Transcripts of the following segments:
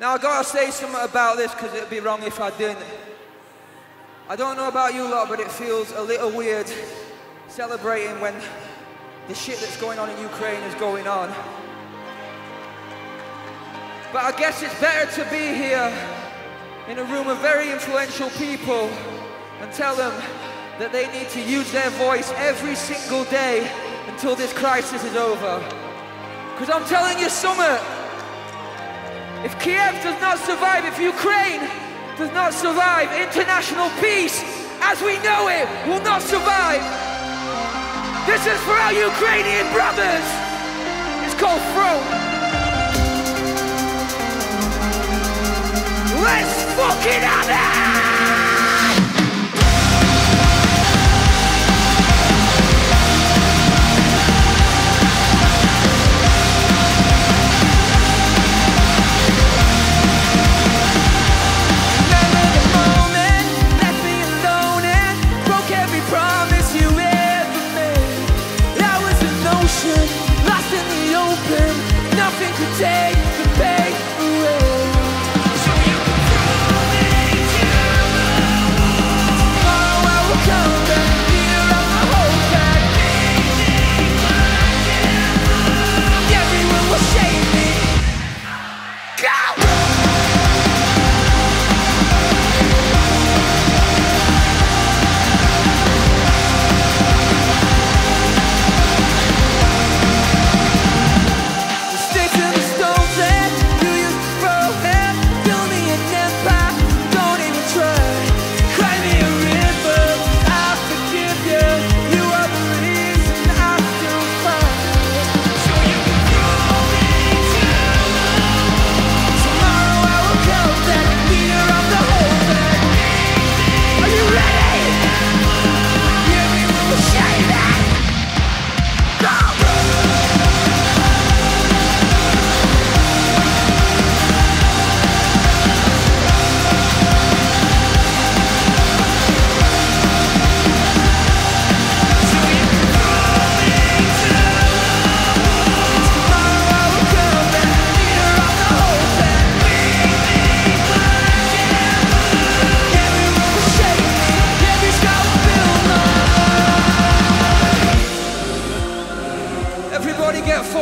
Now I gotta say something about this because it'd be wrong if I didn't. I don't know about you lot, but it feels a little weird celebrating when the shit that's going on in Ukraine is going on. But I guess it's better to be here in a room of very influential people and tell them that they need to use their voice every single day until this crisis is over. Because I'm telling you something. If Kiev does not survive, if Ukraine does not survive, international peace as we know it will not survive. This is for our Ukrainian brothers. It's called Throne.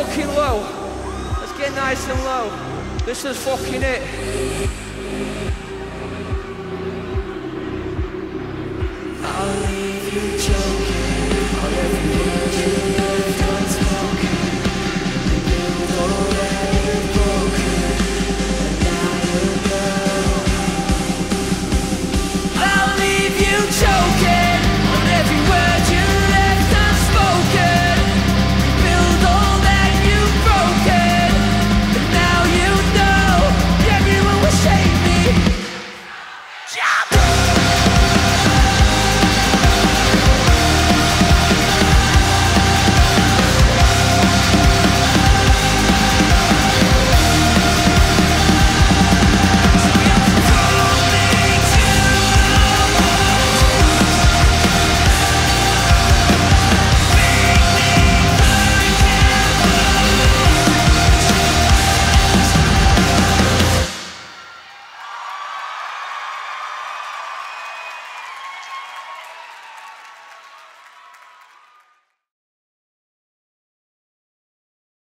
Fucking low. Let's get nice and low. This is fucking it.